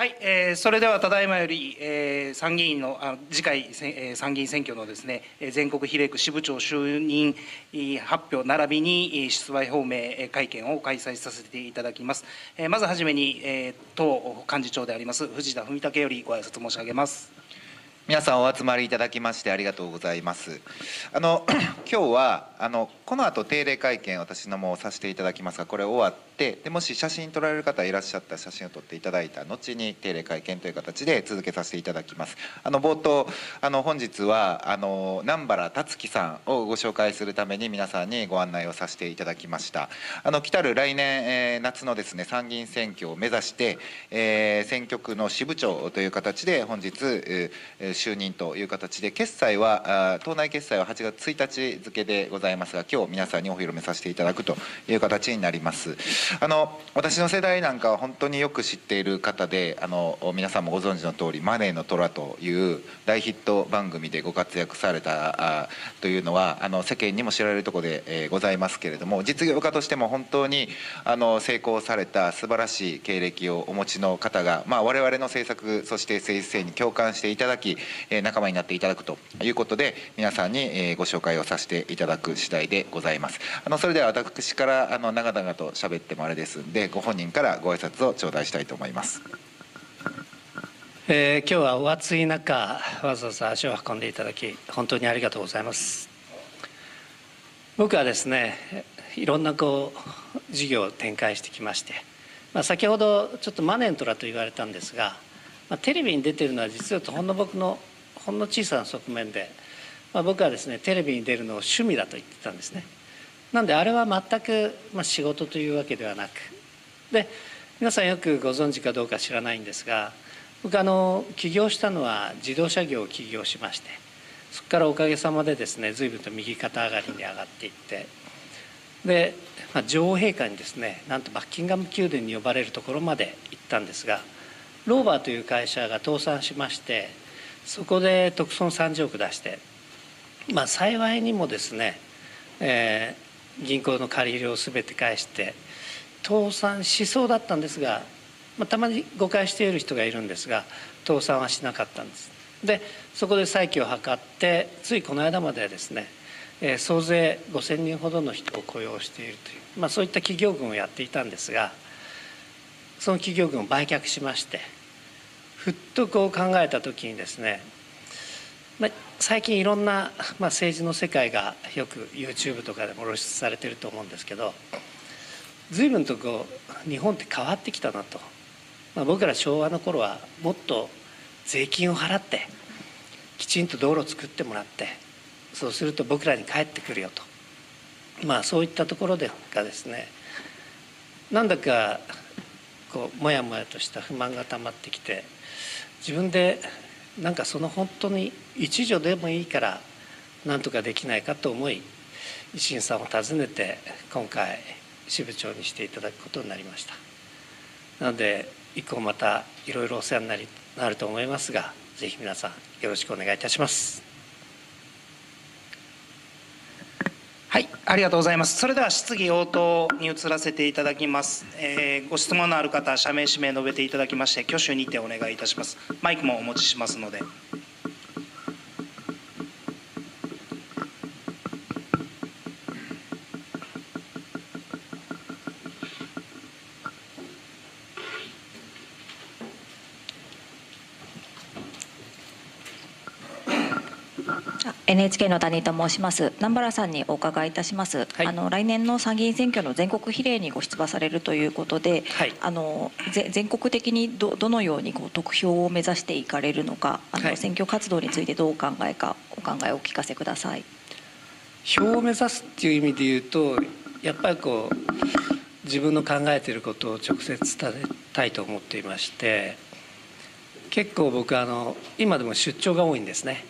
はい、えー、それではただいまより、えー、参議院のあ次回、えー、参議院選挙のですね全国比例区支部長就任発表並びに出馬表明会見を開催させていただきます。えー、まずはじめに、えー、党幹事長であります藤田文武よりご挨拶申し上げます。皆さんお集まりいただきましてありがとうございます。あの 今日はあのこの後定例会見私のもさせていただきますがこれ終わってでもし写真撮られる方いらっしゃった写真を撮っていただいた後に定例会見という形で続けさせていただきます。あの冒頭あの本日はあの南原達樹さんをご紹介するために皆さんにご案内をさせていただきました。あの来たる来年、えー、夏のですね参議院選挙を目指して、えー、選挙区の支部長という形で本日、えー、就任という形で決済は党内決済は8月1日付でございますが今日皆さんにお披露目させていただくという形になります。あの私の世代なんかは本当によく知っている方であの皆さんもご存知の通り「マネーの虎」という大ヒット番組でご活躍されたというのはあの世間にも知られるところで、えー、ございますけれども実業家としても本当にあの成功された素晴らしい経歴をお持ちの方が、まあ、我々の政策そして政治に共感していただき、え仲間になっていただくということで皆さんに、えご紹介をさせていただく次第でございますあのそれでは私からあの長々と喋ってもあれですんでご本人からご挨拶を頂戴したいと思います。えー、今日はお暑い中わざわざ足を運んでいただき本当にありがとうございます僕はですねいろんなこう事業を展開してきまして、まあ、先ほどちょっとマネントラと言われたんですが、まあ、テレビに出てるのは実はほんの僕のほんの小さな側面で、まあ、僕はですねテレビに出るのを趣味だと言ってたんですね。なんであれは全く、まあ、仕事というわけではなくで皆さんよくご存知かどうか知らないんですが僕あの起業したのは自動車業を起業しましてそこからおかげさまでですね随分と右肩上がりに上がっていってで、まあ、女王陛下にですねなんとバッキンガム宮殿に呼ばれるところまで行ったんですがローバーという会社が倒産しましてそこで特損30億出して、まあ、幸いにもですね、えー、銀行の借り入れを全て返して倒産しそうだったんですが、まあ、たまに誤解している人がいるんですが倒産はしなかったんです。でそこで再起を図ってついこの間までですね、えー、総勢5,000人ほどの人を雇用しているという、まあ、そういった企業群をやっていたんですがその企業群を売却しましてふっとこう考えた時にですね、まあ、最近いろんな、まあ、政治の世界がよく YouTube とかでも露出されてると思うんですけど随分とこう日本って変わってきたなと、まあ、僕ら昭和の頃はもっと税金を払ってきちんと道路を作ってもらってそうすると僕らに返ってくるよと。まあそういったところでがですねなんだかこうもやもやとした不満がたまってきて自分でなんかその本当に一助でもいいからなんとかできないかと思い維新さんを訪ねて今回支部長にしていただくことになりました。なので以降またいろいろお世話になりなると思いますがぜひ皆さんよろしくお願いいたします。はいありがとうございます。それでは質疑応答に移らせていただきます、えー、ご質問のある方社名氏名述べていただきまして挙手にてお願いいたします。マイクもお持ちしますので。NHK の谷と申します。南原さんにお伺いいたします、はい、あの来年の参議院選挙の全国比例にご出馬されるということで、はい、あの全国的にどどのようにこう得票を目指していかれるのかあの、はい、選挙活動についてどうお考えかお考えをお聞かせください。票を目指すっていう意味で言うとやっぱりこう自分の考えていることを直接伝えたいと思っていまして結構僕あの今でも出張が多いんですね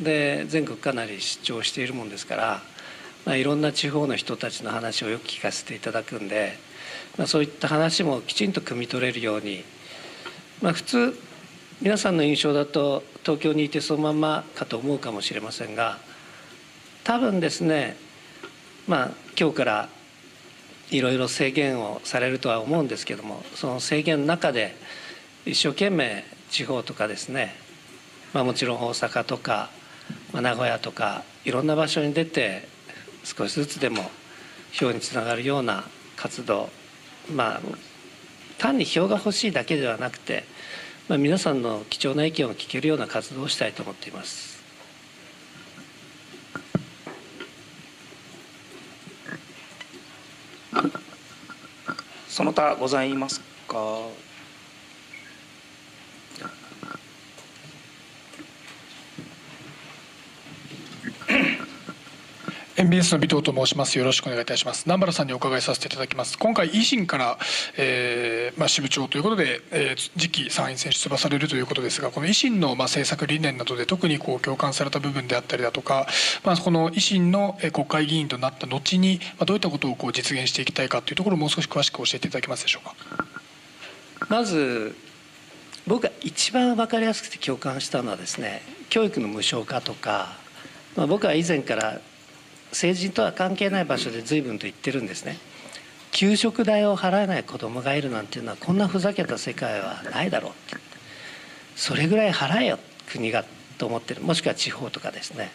で全国かなり出張しているもんですから、まあ、いろんな地方の人たちの話をよく聞かせていただくんで、まあ、そういった話もきちんと汲み取れるように、まあ、普通皆さんの印象だと東京にいてそのままかと思うかもしれませんが多分ですねまあ今日からいろいろ制限をされるとは思うんですけどもその制限の中で一生懸命地方とかですね、まあ、もちろん大阪とか、まあ、名古屋とかいろんな場所に出て少しずつでも票につながるような活動まあ単に票が欲しいだけではなくて、まあ、皆さんの貴重な意見を聞けるような活動をしたいと思っています。その他ございますか？NBS の尾藤と申します。よろしくお願いいたします。南原さんにお伺いさせていただきます。今回維新から、えー、まあ支部長ということで、えー、次期参院選出馬されるということですが、この維新のまあ政策理念などで特にこう共感された部分であったりだとか、まあこの維新の国会議員となった後に、まあどういったことをこう実現していきたいかというところをもう少し詳しく教えていただけますでしょうか。まず僕が一番分かりやすくて共感したのはですね、教育の無償化とか、まあ僕は以前から政治とは関係ない場所で随分と言ってるんですね。給食代を払えない子供がいるなんていうのはこんなふざけた世界はないだろうって。それぐらい払えよ国がと思ってる。もしくは地方とかですね、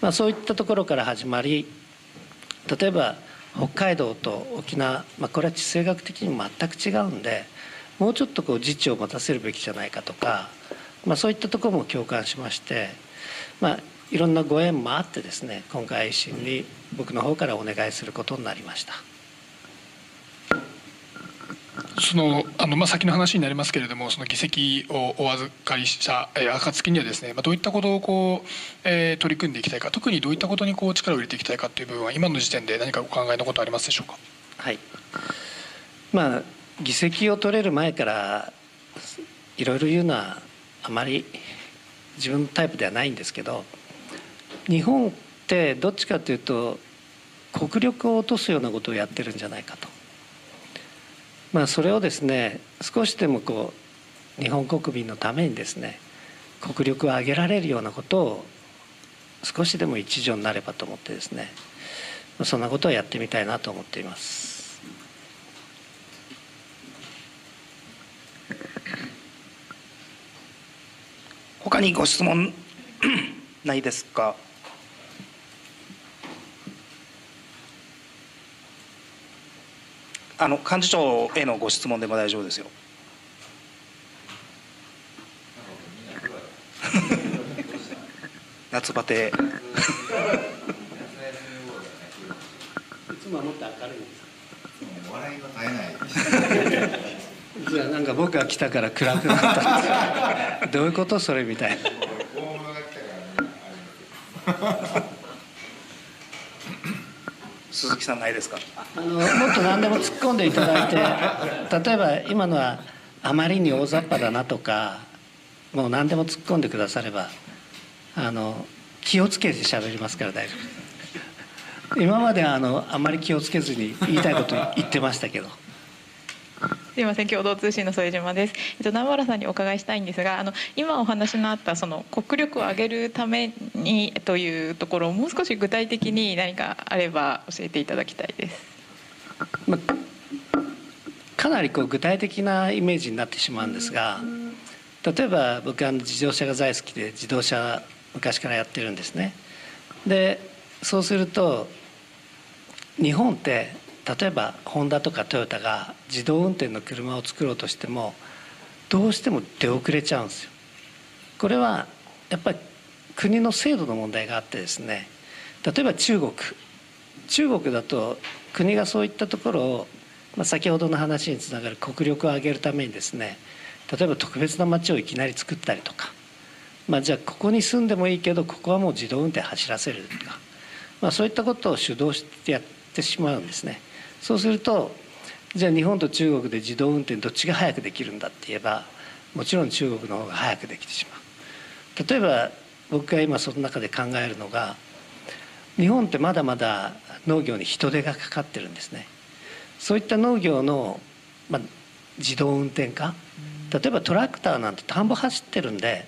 まあ、そういったところから始まり例えば北海道と沖縄、まあ、これは地政学的に全く違うんでもうちょっとこう自治を持たせるべきじゃないかとか、まあ、そういったところも共感しまして、まあ、いろんなご縁もあってですね今回維新に僕の方からお願いすることになりました。そのあのまあ先の話になりますけれどもその議席をお預かりした暁にはですね、まあ、どういったことをこう、えー、取り組んでいきたいか特にどういったことにこう力を入れていきたいかという部分は今の時点で何かお考えのことありますでしょうか？はいまあ、議席を取れる前からいろいろ言うのはあまり自分のタイプではないんですけど日本ってどっちかというと国力を落とすようなことをやってるんじゃないかと。まあ、それをですね少しでもこう日本国民のためにですね国力を上げられるようなことを少しでも一助になればと思ってですねそんなことをやってみたいなと思っています。他にご質問ないですか？あの幹事長へのご質問でも大丈夫ですよ。夏バテ。いつももっと明るいんです。笑いが絶えない。じゃあなんか僕が来たから暗くなったどういうこと？それみたいな。鈴木さんないですか？あのもっと何でも突っ込んでいただいて例えば今のはあまりに大雑把だなとかもう何でも突っ込んでくださればあの気をつけて喋りますから大丈夫今まではあのあまり気をつけずに言いたいこと言ってましたけど。すみません共同通信の副島です。えっと南原さんにお伺いしたいんですが、あの今お話のあったその国力を上げるためにというところをもう少し具体的に何かあれば教えていただきたいです。まかなりこう具体的なイメージになってしまうんですが、例えば僕は自動車が大好きで自動車昔からやってるんですね。でそうすると日本って例えばホンダとかトヨタが自動運転の車を作ろうとしてもどうしても出遅れちゃうんですよ。これはやっぱり国の制度の問題があってですね。例えば中国。中国だと国がそういったところを、まあ、先ほどの話につながる国力を上げるためにですね。例えば特別な街をいきなり作ったりとか、まあ、じゃあここに住んでもいいけどここはもう自動運転走らせるとか、まあ、そういったことを主導してやってしまうんですね。そうするとじゃあ日本と中国で自動運転どっちが早くできるんだって言えばもちろん中国の方が早くできてしまう。例えば僕が今その中で考えるのが日本ってまだまだ農業に人手がかかってるんですね。そういった農業の、まあ、自動運転化例えばトラクターなんて田んぼ走ってるんで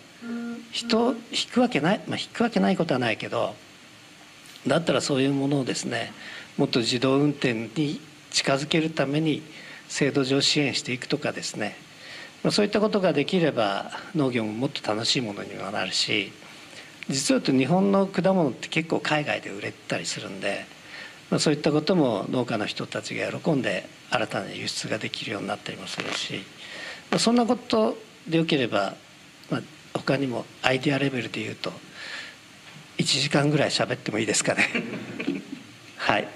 人引くわけない、まあ、引くわけないことはないけどだったらそういうものをですねもっと自動運転に近づけるために制度上支援していくとかですね。そういったことができれば農業ももっと楽しいものにもなるし実は言うと日本の果物って結構海外で売れたりするんで、そういったことも農家の人たちが喜んで新たな輸出ができるようになったりもするし、そんなことでよければ、まあ、他にもアイデアレベルで言うと1時間ぐらい喋ってもいいですかね。はい。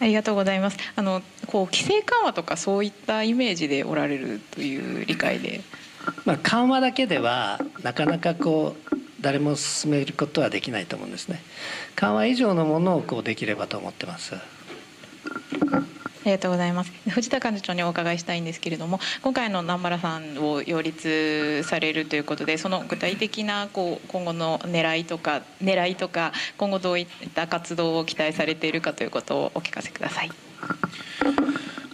ありがとうございます。あのこう規制緩和とかそういったイメージでおられるという理解で、まあ、緩和だけではなかなかこう誰も進めることはできないと思うんですね。緩和以上のものをこうできればと思ってますありがとうございます。藤田幹事長にお伺いしたいんですけれども、今回の南原さんを擁立されるということで、その具体的なこう今後の狙いとか狙いとか今後どういった活動を期待されているかということをお聞かせください。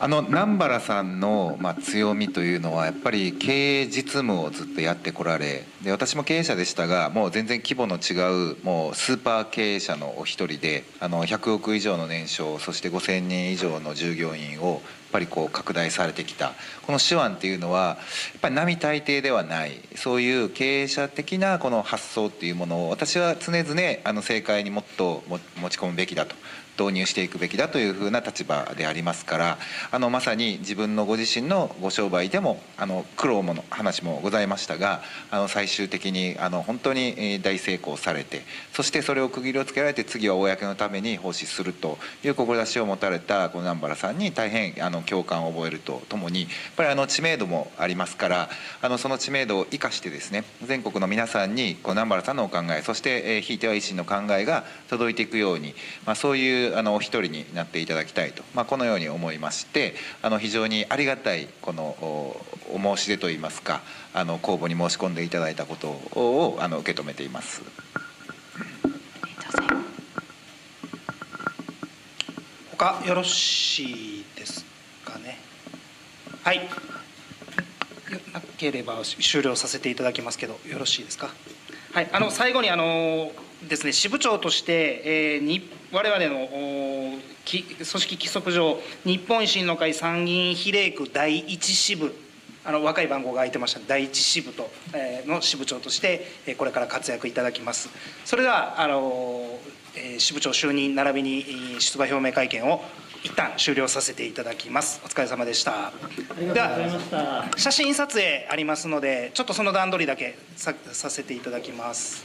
あの南原さんのまあ強みというのはやっぱり経営実務をずっとやってこられで私も経営者でしたがもう全然規模の違うもうスーパー経営者のお一人であの100億以上の年商そして5,000人以上の従業員をぱりこう拡大されてきた。この手腕っていうのはやっぱり並大抵ではない。そういう経営者的なこの発想っていうものを私は常々あの政界にもっと持ち込むべきだと。導入していくべきだというふうな立場でありますから。あのまさに自分のご自身のご商売でもあの苦労もの話もございましたがあの最終的にあの本当に大成功されてそしてそれを区切りをつけられて次は公のために奉仕するという志を持たれたこの南原さんに大変あの共感を覚えるとともにやっぱりあの知名度もありますからあのその知名度を生かしてですね全国の皆さんにこう南原さんのお考えそして、えー、ひいては維新の考えが届いていくように、まあ、そういうあのお一人になっていただきたいと、まあ、このように思いましてあの非常にありがたいこのお申し出といいますかあの公募に申し込んでいただいたことをあの受け止めています。他よろしい。はい。なければ終了させていただきますけどよろしいですか？はい。あの最後にあのですね支部長として、えー、に我々の組織規則上日本維新の会参議院比例区第一支部あの若い番号が空いてました第一支部と、えー、の支部長としてこれから活躍いただきますそれではあの、えー、支部長就任並びに出馬表明会見を一旦終了させていただきます。お疲れ様でした。では写真撮影ありますのでちょっとその段取りだけささせていただきます